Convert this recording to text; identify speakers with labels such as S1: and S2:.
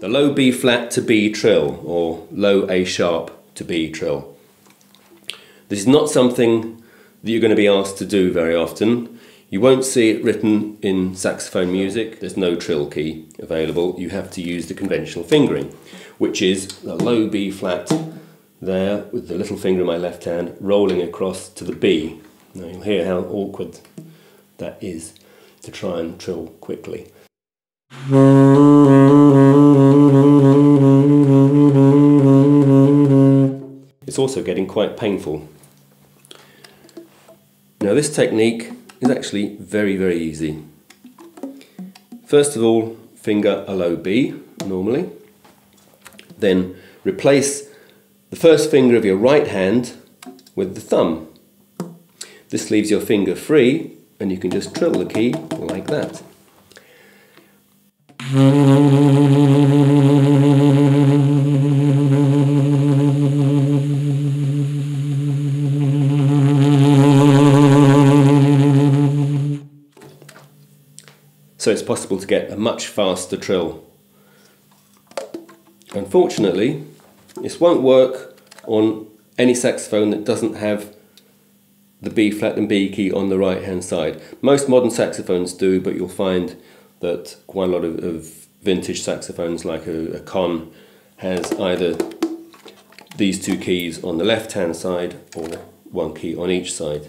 S1: the low B flat to B trill or low A sharp to B trill. This is not something that you're going to be asked to do very often. You won't see it written in saxophone music. There's no trill key available. You have to use the conventional fingering, which is the low B flat there with the little finger in my left hand rolling across to the B. Now you'll hear how awkward that is to try and trill quickly. It's also getting quite painful. Now this technique is actually very very easy. First of all finger a low B normally, then replace the first finger of your right hand with the thumb. This leaves your finger free and you can just trill the key like that. So it's possible to get a much faster trill. Unfortunately, this won't work on any saxophone that doesn't have the B flat and B key on the right hand side. Most modern saxophones do, but you'll find that quite a lot of, of vintage saxophones like a, a Conn has either these two keys on the left hand side or one key on each side.